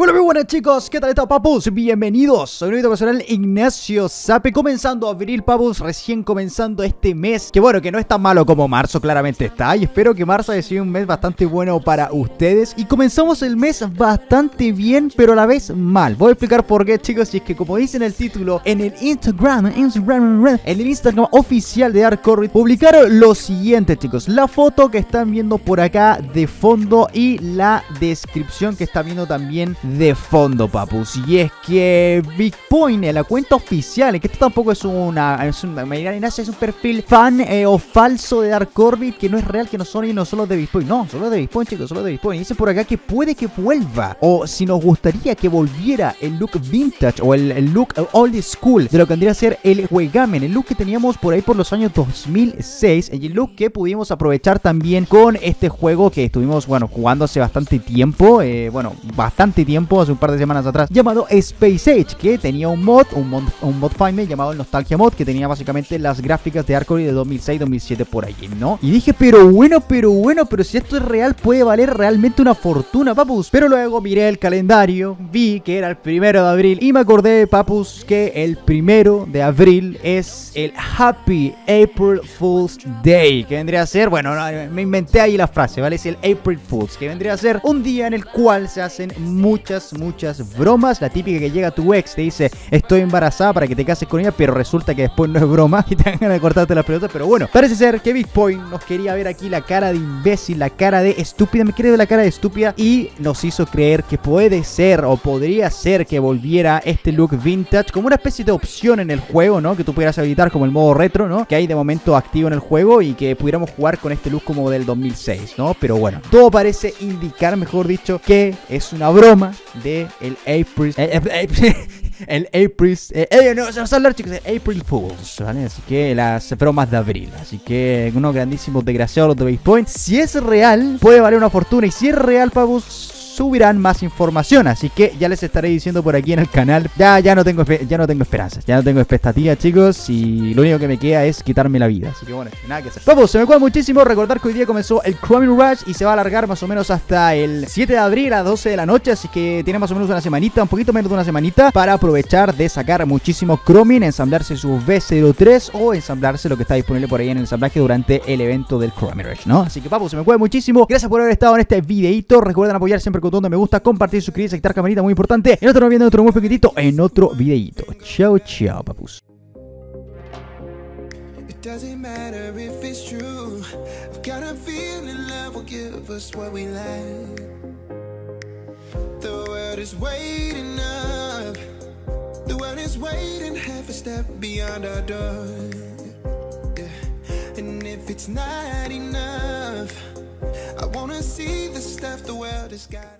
Hola muy buenas chicos, ¿qué tal está papus? Bienvenidos, soy video personal Ignacio Sape Comenzando abril papus, recién comenzando este mes Que bueno, que no es tan malo como marzo claramente está Y espero que marzo haya sido un mes bastante bueno para ustedes. Y comenzamos el mes bastante bien, pero a la vez mal. Voy a explicar por qué chicos, y es que como dice en el título En el Instagram, Instagram, en el Instagram oficial de Dark Orbit Publicaron lo siguiente chicos. La foto que están viendo por acá de fondo y la descripción que están viendo también de fondo, papus. Y es que en la cuenta oficial, que esto tampoco es una. Es una es un perfil fan eh, o falso de Dark Orbit, que no es real, que no son y no solo de Big Point. No, solo de Big Point, chicos, solo de Big Point. Dice por acá que puede que vuelva. O si nos gustaría que volviera el look vintage o el, look old school de lo que tendría a ser el Wegamen, el look que teníamos por ahí por los años 2006. Y el look que pudimos aprovechar también con este juego que estuvimos, bueno, jugando hace bastante tiempo. Eh, bueno, bastante tiempo hace un par de semanas atrás, llamado Space Age, que tenía un mod, un mod, un mod Find llamado Nostalgia Mod, que tenía básicamente las gráficas de Arcory de 2006-2007 por ahí, ¿no? Y dije, pero bueno, pero bueno, pero si esto es real, puede valer realmente una fortuna, papus. Pero luego miré el calendario, vi que era el primero de abril y me acordé, papus, que el primero de abril es el Happy April Fool's Day, que vendría a ser, bueno, me inventé ahí la frase, ¿vale? Es el April Fool's, que vendría a ser un día en el cual se hacen muchas bromas. La típica que llega tu ex, te dice, estoy embarazada para que te cases con ella, pero resulta que después no es broma y te hagan de cortarte las pelotas. Pero bueno, parece ser que Big Point nos quería ver aquí la cara de imbécil, la cara de estúpida, me quiere ver la cara de estúpida y nos hizo creer que puede ser o podría ser que volviera este look vintage como una especie de opción en el juego, ¿no? Que tú pudieras habilitar como el modo retro, ¿no? Que hay de momento activo en el juego y que pudiéramos jugar con este look como del 2006, ¿no? Pero bueno, todo parece indicar, mejor dicho, que es una broma de el April. Eh, eh, el April. Eh, no, vamos a hablar, chicos, April Fools, ¿vale? Así que las bromas de abril. Así que unos grandísimos desgraciados de Base Point. Si es real, puede valer una fortuna. Y si es real, pavos subirán más información. Así que ya les estaré diciendo por aquí en el canal. Ya, ya no tengo ya no tengo esperanzas, ya no tengo expectativas, chicos. Y lo único que me queda es quitarme la vida. Así que bueno, nada que hacer. Vamos, se me cuida muchísimo. Recordar que hoy día comenzó el Chroming Rush y se va a alargar más o menos hasta el 7 de abril a 12 de la noche. Así que tiene más o menos una semanita, un poquito menos de una semanita, para aprovechar de sacar muchísimo Chroming, ensamblarse su V03 o ensamblarse lo que está disponible por ahí en el ensamblaje durante el evento del Chroming Rush, ¿no? Así que papu, se me cuida muchísimo. Gracias por haber estado en este videito. Recuerden apoyar siempre con donde me gusta, compartir, suscribirse, quitar camarita, muy importante. En otro no viendo otro muy pequeñito, en otro videito. Chao, chao, papus. The world is waiting half a step beyond our door. And if it's not enough, I wanna see the stuff the world has got.